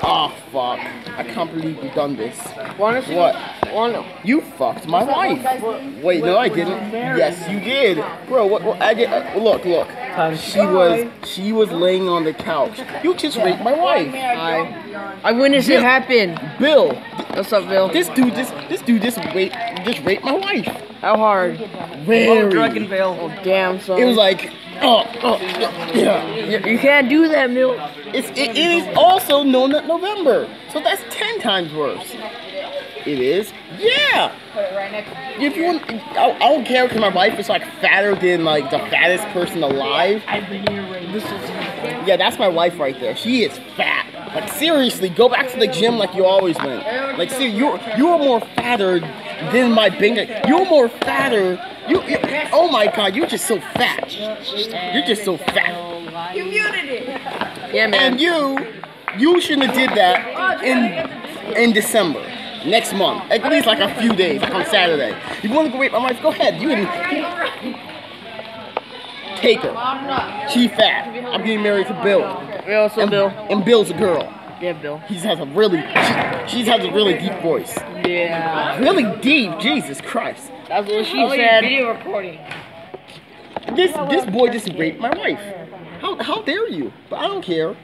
Oh fuck! I can't believe you done this. Wanna? What? Wanna? You fucked my wife. Wait, no, I didn't. Yes, you did, bro. What? what I did. Uh, look, look. She was she was laying on the couch. You just raped my wife. I I witnessed it happen. Bill, What's up, Bill? this dude, this this dude, just raped just raped my wife. How hard? Very. Oh, damn, son. It was like, oh, oh, yeah. you, you can't do that, Bill. It's it, it is also known that November, so that's ten times worse. It is, yeah. Put it right next. If you want, I, I don't care because my wife is like fatter than like the fattest person alive. This is Yeah, that's my wife right there. She is fat. Like seriously, go back to the gym like you always went. Like see, you you are more fatter than my bingo. You're more fatter. You, you oh my god, you're just so fat. You're just so fat. You muted it. Yeah, man. And you, you shouldn't have did that in in December. Next month, at least like a few days, like on Saturday. You want to go rape my wife? Go ahead. You can take her. She fat. I'm getting married to Bill. Yeah, what's up, And, Bill? and Bill's a girl. Yeah, Bill. He has a really, she, she has a really deep voice. Yeah. Really deep. Jesus Christ. That's what she said. Video recording. This this boy just raped my wife. How how dare you? But I don't care.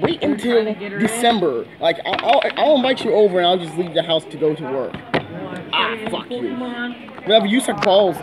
Wait until December. Like I'll, I'll I'll invite you over and I'll just leave the house to go to work. Ah, fuck you. Whatever. You suck balls.